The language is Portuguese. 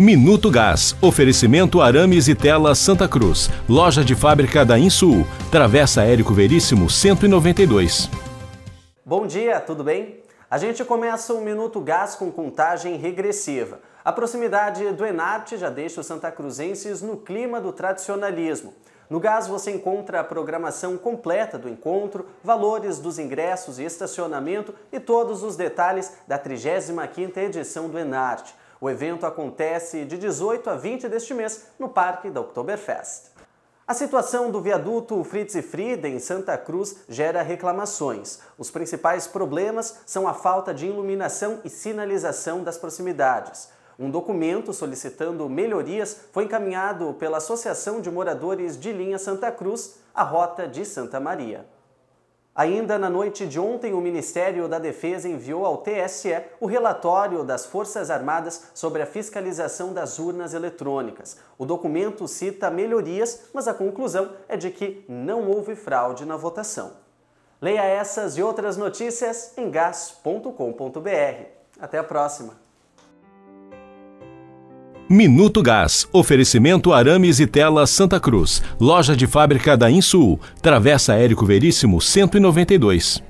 Minuto Gás. Oferecimento Arames e Tela Santa Cruz. Loja de fábrica da Insul. Travessa Érico Veríssimo 192. Bom dia, tudo bem? A gente começa o Minuto Gás com contagem regressiva. A proximidade do Enarte já deixa os santacruzenses no clima do tradicionalismo. No Gás você encontra a programação completa do encontro, valores dos ingressos e estacionamento e todos os detalhes da 35ª edição do Enarte. O evento acontece de 18 a 20 deste mês no Parque da Oktoberfest. A situação do viaduto Fritz e Frieden em Santa Cruz gera reclamações. Os principais problemas são a falta de iluminação e sinalização das proximidades. Um documento solicitando melhorias foi encaminhado pela Associação de Moradores de Linha Santa Cruz, a Rota de Santa Maria. Ainda na noite de ontem, o Ministério da Defesa enviou ao TSE o relatório das Forças Armadas sobre a fiscalização das urnas eletrônicas. O documento cita melhorias, mas a conclusão é de que não houve fraude na votação. Leia essas e outras notícias em gas.com.br. Até a próxima! Minuto Gás. Oferecimento Arames e Tela Santa Cruz. Loja de fábrica da Insul. Travessa Érico Veríssimo 192.